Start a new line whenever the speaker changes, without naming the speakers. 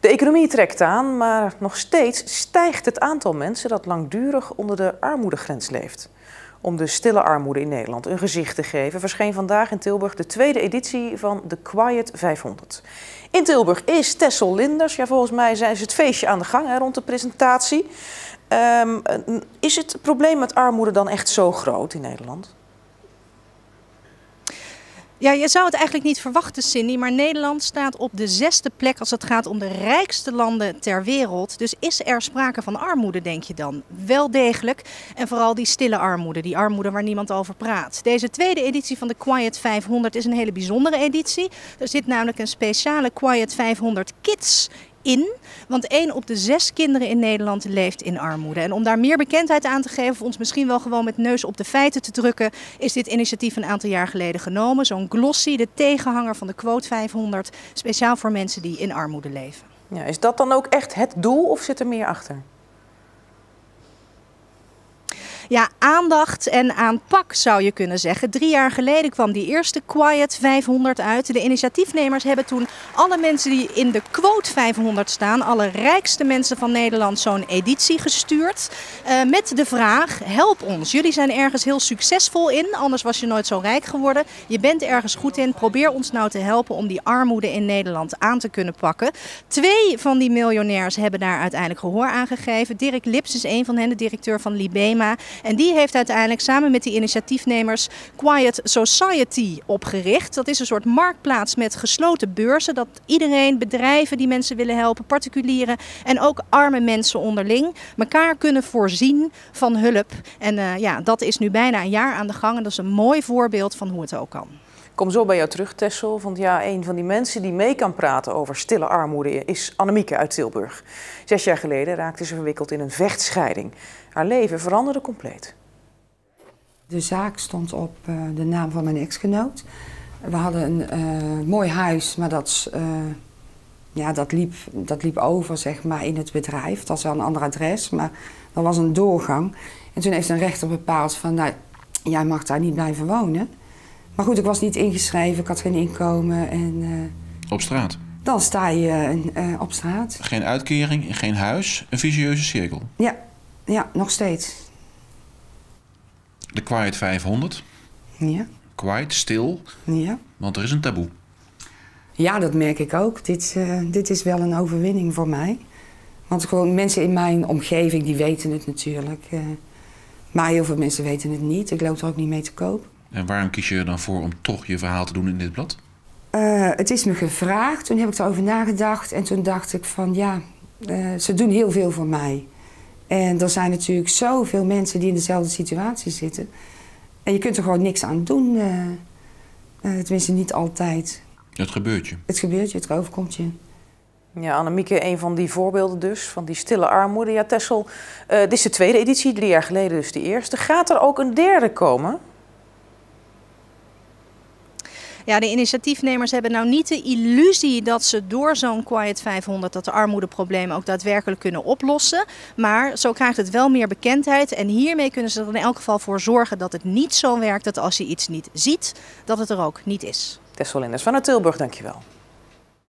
De economie trekt aan, maar nog steeds stijgt het aantal mensen dat langdurig onder de armoedegrens leeft. Om de stille armoede in Nederland een gezicht te geven, verscheen vandaag in Tilburg de tweede editie van The Quiet 500. In Tilburg is Tessel Linders. Ja, volgens mij zijn ze het feestje aan de gang hè, rond de presentatie. Um, is het probleem met armoede dan echt zo groot in Nederland?
Ja, je zou het eigenlijk niet verwachten, Cindy, maar Nederland staat op de zesde plek als het gaat om de rijkste landen ter wereld. Dus is er sprake van armoede, denk je dan? Wel degelijk. En vooral die stille armoede, die armoede waar niemand over praat. Deze tweede editie van de Quiet 500 is een hele bijzondere editie. Er zit namelijk een speciale Quiet 500 Kids in. Want één op de zes kinderen in Nederland leeft in armoede. En om daar meer bekendheid aan te geven, of ons misschien wel gewoon met neus op de feiten te drukken, is dit initiatief een aantal jaar geleden genomen. Zo'n glossy, de tegenhanger van de quote 500, speciaal voor mensen die in armoede leven.
Ja, is dat dan ook echt het doel of zit er meer achter?
Ja, aandacht en aanpak zou je kunnen zeggen. Drie jaar geleden kwam die eerste Quiet 500 uit. De initiatiefnemers hebben toen alle mensen die in de quote 500 staan, alle rijkste mensen van Nederland, zo'n editie gestuurd. Uh, met de vraag: help ons. Jullie zijn ergens heel succesvol in, anders was je nooit zo rijk geworden. Je bent ergens goed in. Probeer ons nou te helpen om die armoede in Nederland aan te kunnen pakken. Twee van die miljonairs hebben daar uiteindelijk gehoor aan gegeven. Dirk Lips is een van hen, de directeur van Libema. En die heeft uiteindelijk samen met die initiatiefnemers Quiet Society opgericht. Dat is een soort marktplaats met gesloten beurzen. Dat iedereen, bedrijven die mensen willen helpen, particulieren en ook arme mensen onderling, elkaar kunnen voorzien van hulp. En uh, ja, dat is nu bijna een jaar aan de gang. En dat is een mooi voorbeeld van hoe het ook kan.
Kom zo bij jou terug, Tessel. Want ja, een van die mensen die mee kan praten over stille armoede is Annemieke uit Tilburg. Zes jaar geleden raakte ze verwikkeld in een vechtscheiding. Haar leven veranderde compleet.
De zaak stond op uh, de naam van mijn exgenoot. We hadden een uh, mooi huis, maar dat, uh, ja, dat, liep, dat liep over zeg maar, in het bedrijf. Dat was wel een ander adres, maar er was een doorgang. En toen heeft een rechter bepaald van, nou, jij mag daar niet blijven wonen. Maar goed, ik was niet ingeschreven, ik had geen inkomen. En,
op straat?
Dan sta je op straat.
Geen uitkering, geen huis, een vicieuze cirkel?
Ja, ja nog steeds.
De Quiet 500.
Ja.
Quiet, stil.
Ja.
Want er is een taboe.
Ja, dat merk ik ook. Dit, uh, dit is wel een overwinning voor mij. Want gewoon mensen in mijn omgeving, die weten het natuurlijk. Maar heel veel mensen weten het niet. Ik loop er ook niet mee te koop.
En waarom kies je er dan voor om toch je verhaal te doen in dit blad?
Uh, het is me gevraagd. Toen heb ik erover nagedacht. En toen dacht ik van ja, ze doen heel veel voor mij. En er zijn natuurlijk zoveel mensen die in dezelfde situatie zitten. En je kunt er gewoon niks aan doen. Uh, uh, tenminste, niet altijd.
Het gebeurt je.
Het gebeurt je, het overkomt je.
Ja, Annemieke, een van die voorbeelden dus, van die stille armoede. Ja, Tessel, uh, dit is de tweede editie, drie jaar geleden dus de eerste. Gaat er ook een derde komen?
Ja, de initiatiefnemers hebben nou niet de illusie dat ze door zo'n Quiet 500 dat de armoedeproblemen ook daadwerkelijk kunnen oplossen. Maar zo krijgt het wel meer bekendheid en hiermee kunnen ze er in elk geval voor zorgen dat het niet zo werkt dat als je iets niet ziet, dat het er ook niet is.
Tessel Linders vanuit Tilburg, dankjewel.